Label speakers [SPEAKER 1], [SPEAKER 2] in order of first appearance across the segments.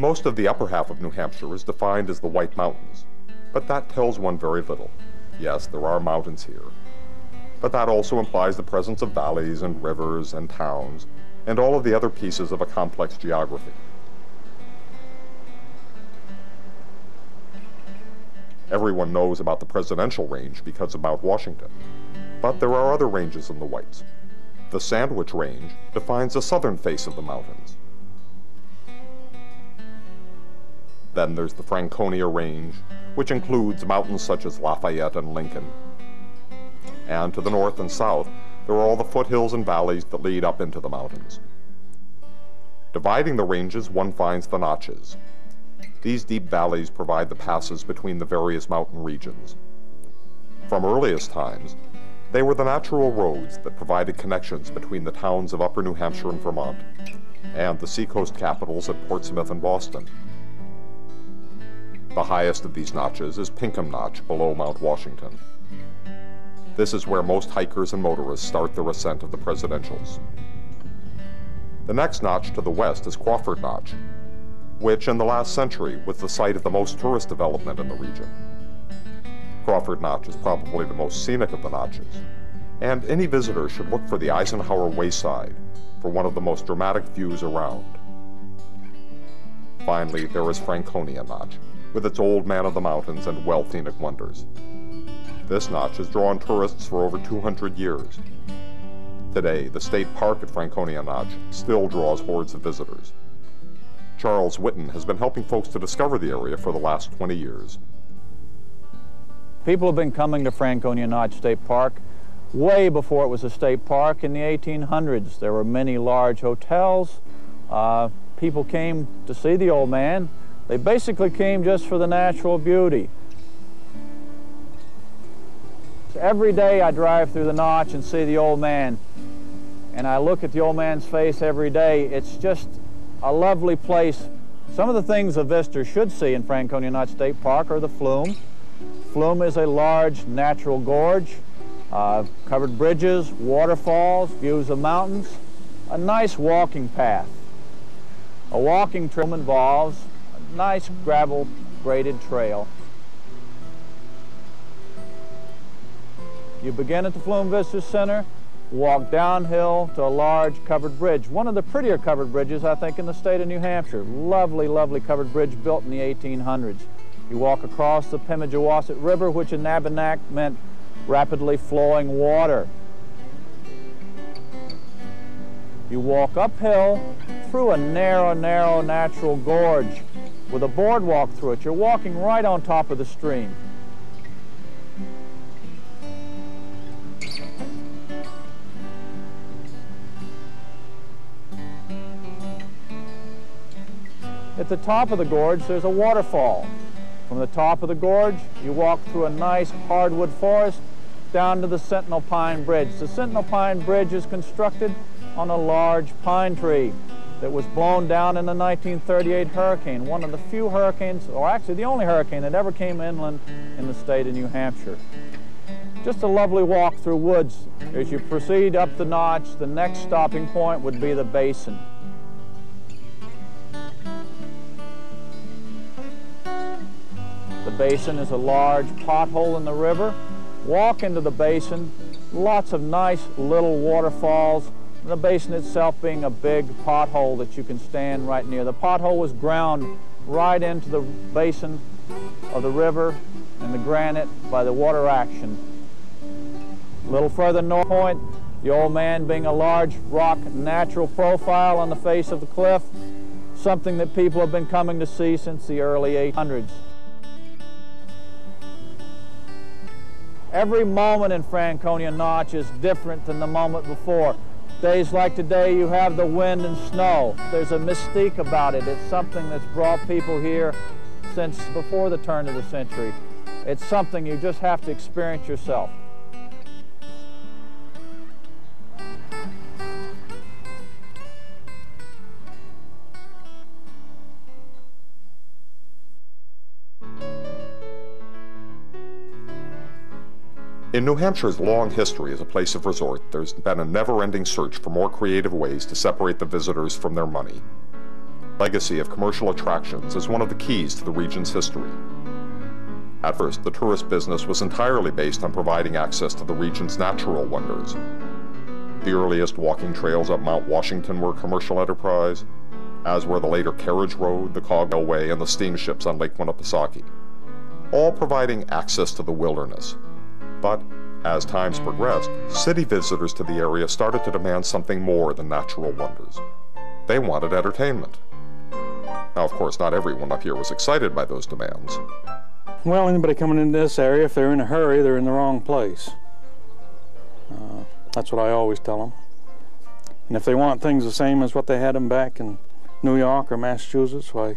[SPEAKER 1] Most of the upper half of New Hampshire is defined as the White Mountains, but that tells one very little. Yes, there are mountains here, but that also implies the presence of valleys and rivers and towns and all of the other pieces of a complex geography. Everyone knows about the presidential range because of Mount Washington. But there are other ranges in the Whites. The Sandwich Range defines the southern face of the mountains. Then there's the Franconia Range, which includes mountains such as Lafayette and Lincoln. And to the north and south, there are all the foothills and valleys that lead up into the mountains. Dividing the ranges, one finds the notches, these deep valleys provide the passes between the various mountain regions. From earliest times, they were the natural roads that provided connections between the towns of Upper New Hampshire and Vermont, and the seacoast capitals at Portsmouth and Boston. The highest of these notches is Pinkham Notch below Mount Washington. This is where most hikers and motorists start their ascent of the presidentials. The next notch to the west is Crawford Notch, which in the last century was the site of the most tourist development in the region. Crawford Notch is probably the most scenic of the notches, and any visitor should look for the Eisenhower Wayside for one of the most dramatic views around. Finally, there is Franconia Notch, with its old man of the mountains and well scenic wonders. This notch has drawn tourists for over 200 years. Today, the state park at Franconia Notch still draws hordes of visitors. Charles Witten has been helping folks to discover the area for the last 20 years.
[SPEAKER 2] People have been coming to Franconia Notch State Park way before it was a state park in the 1800s. There were many large hotels. Uh, people came to see the old man. They basically came just for the natural beauty. Every day I drive through the notch and see the old man, and I look at the old man's face every day. It's just a lovely place. Some of the things a visitor should see in Franconia Notch State Park are the flume. Flume is a large natural gorge, uh, covered bridges, waterfalls, views of mountains, a nice walking path. A walking trail involves nice gravel graded trail. You begin at the Flume Visitor Center, walk downhill to a large covered bridge. One of the prettier covered bridges, I think, in the state of New Hampshire. Lovely, lovely covered bridge built in the 1800s. You walk across the Pemigewasset River, which in Abenaki meant rapidly flowing water. You walk uphill through a narrow, narrow natural gorge with a boardwalk through it. You're walking right on top of the stream. At the top of the gorge, there's a waterfall. From the top of the gorge, you walk through a nice hardwood forest down to the Sentinel Pine Bridge. The Sentinel Pine Bridge is constructed on a large pine tree that was blown down in the 1938 hurricane, one of the few hurricanes, or actually the only hurricane that ever came inland in the state of New Hampshire. Just a lovely walk through woods. As you proceed up the notch, the next stopping point would be the basin. The basin is a large pothole in the river. Walk into the basin, lots of nice little waterfalls, the basin itself being a big pothole that you can stand right near. The pothole was ground right into the basin of the river and the granite by the water action. A little further north point, the old man being a large rock natural profile on the face of the cliff, something that people have been coming to see since the early 800s. Every moment in Franconia Notch is different than the moment before. Days like today, you have the wind and snow. There's a mystique about it. It's something that's brought people here since before the turn of the century. It's something you just have to experience yourself.
[SPEAKER 1] In New Hampshire's long history as a place of resort, there's been a never-ending search for more creative ways to separate the visitors from their money. legacy of commercial attractions is one of the keys to the region's history. At first, the tourist business was entirely based on providing access to the region's natural wonders. The earliest walking trails up Mount Washington were commercial enterprise, as were the later carriage road, the cog railway, and the steamships on Lake Winnipesaukee, all providing access to the wilderness. But as times progressed, city visitors to the area started to demand something more than natural wonders. They wanted entertainment. Now, of course, not everyone up here was excited by those demands.
[SPEAKER 3] Well, anybody coming into this area, if they're in a hurry, they're in the wrong place. Uh, that's what I always tell them. And if they want things the same as what they had them back in New York or Massachusetts, why,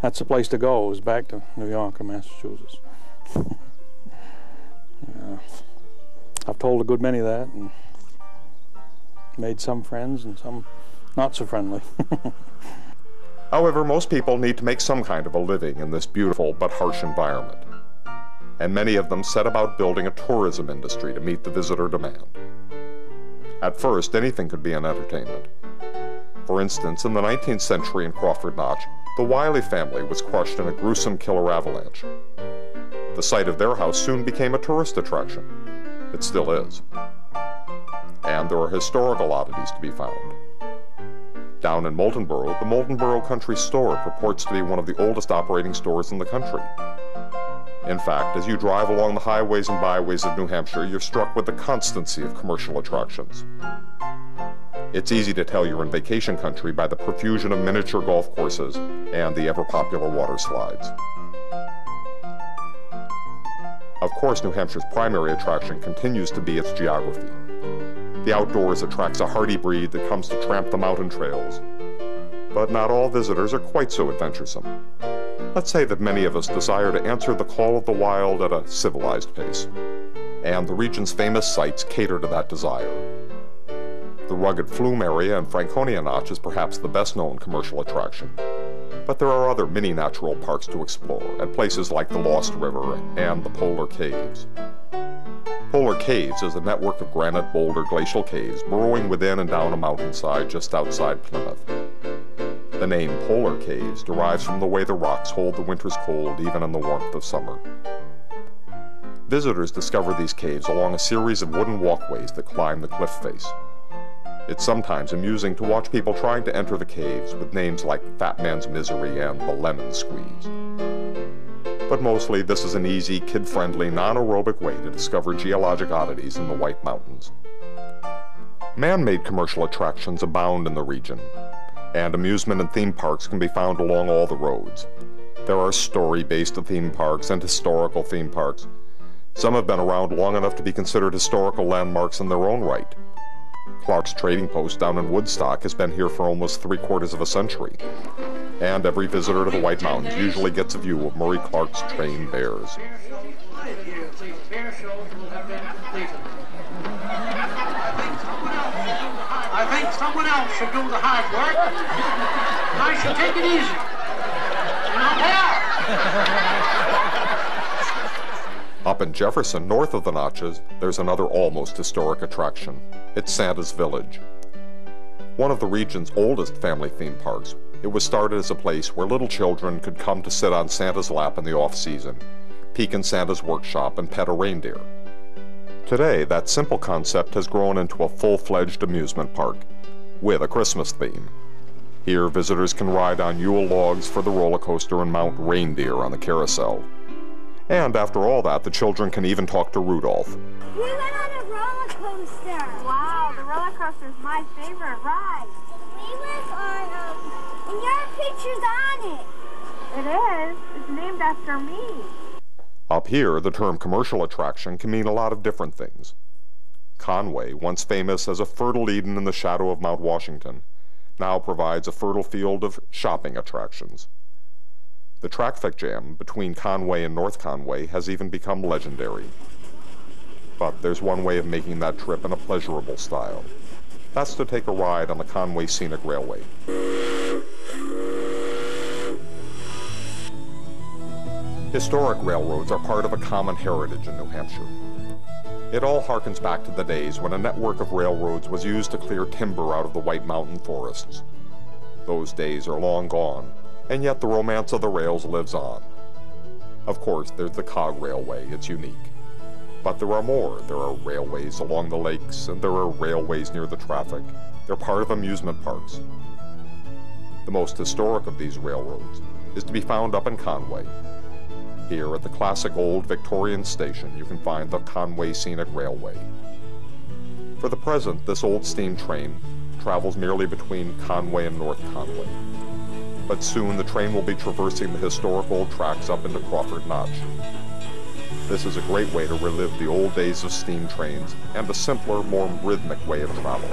[SPEAKER 3] that's the place to go, is back to New York or Massachusetts. yeah. I've told a good many that and made some friends and some not so friendly.
[SPEAKER 1] However, most people need to make some kind of a living in this beautiful but harsh environment. And many of them set about building a tourism industry to meet the visitor demand. At first, anything could be an entertainment. For instance, in the 19th century in Crawford Notch, the Willey family was crushed in a gruesome killer avalanche. The site of their house soon became a tourist attraction. It still is. And there are historical oddities to be found. Down in Moultonborough, the Moultonborough Country Store purports to be one of the oldest operating stores in the country. In fact, as you drive along the highways and byways of New Hampshire, you're struck with the constancy of commercial attractions. It's easy to tell you're in vacation country by the profusion of miniature golf courses and the ever-popular water slides. Of course, New Hampshire's primary attraction continues to be its geography. The outdoors attracts a hardy breed that comes to tramp the mountain trails. But not all visitors are quite so adventuresome. Let's say that many of us desire to answer the call of the wild at a civilized pace. And the region's famous sites cater to that desire. The rugged Flume area in Franconia Notch is perhaps the best known commercial attraction. But there are other mini natural parks to explore at places like the Lost River and the Polar Caves. Polar Caves is a network of granite boulder glacial caves burrowing within and down a mountainside just outside Plymouth. The name Polar Caves derives from the way the rocks hold the winter's cold even in the warmth of summer. Visitors discover these caves along a series of wooden walkways that climb the cliff face. It's sometimes amusing to watch people trying to enter the caves with names like Fat Man's Misery and the Lemon Squeeze but mostly this is an easy, kid-friendly, non-aerobic way to discover geologic oddities in the White Mountains. Man-made commercial attractions abound in the region, and amusement and theme parks can be found along all the roads. There are story-based theme parks and historical theme parks. Some have been around long enough to be considered historical landmarks in their own right. Clark's Trading Post down in Woodstock has been here for almost three quarters of a century and every visitor to the White Mountains usually gets a view of Murray Clark's trained bears.
[SPEAKER 4] I think someone else should do the hard work. I should take it easy.
[SPEAKER 1] In Jefferson, north of the Notches, there's another almost historic attraction. It's Santa's Village. One of the region's oldest family theme parks, it was started as a place where little children could come to sit on Santa's lap in the off-season, peek in Santa's workshop, and pet a reindeer. Today, that simple concept has grown into a full-fledged amusement park with a Christmas theme. Here, visitors can ride on Yule logs for the roller coaster and mount reindeer on the carousel. And after all that, the children can even talk to Rudolph.
[SPEAKER 5] We went on a roller coaster.
[SPEAKER 6] Wow, the roller coaster is my favorite ride.
[SPEAKER 5] We went on um, and your picture's on it.
[SPEAKER 6] It is. It's named after me.
[SPEAKER 1] Up here, the term commercial attraction can mean a lot of different things. Conway, once famous as a fertile Eden in the shadow of Mount Washington, now provides a fertile field of shopping attractions. The traffic jam between Conway and North Conway has even become legendary. But there's one way of making that trip in a pleasurable style. That's to take a ride on the Conway Scenic Railway. Historic railroads are part of a common heritage in New Hampshire. It all harkens back to the days when a network of railroads was used to clear timber out of the White Mountain forests. Those days are long gone, and yet the romance of the rails lives on. Of course, there's the cog railway, it's unique. But there are more. There are railways along the lakes, and there are railways near the traffic. They're part of amusement parks. The most historic of these railroads is to be found up in Conway. Here at the classic old Victorian station, you can find the Conway Scenic Railway. For the present, this old steam train travels merely between Conway and North Conway. But soon the train will be traversing the historic old tracks up into Crawford Notch. This is a great way to relive the old days of steam trains and a simpler, more rhythmic way of travel.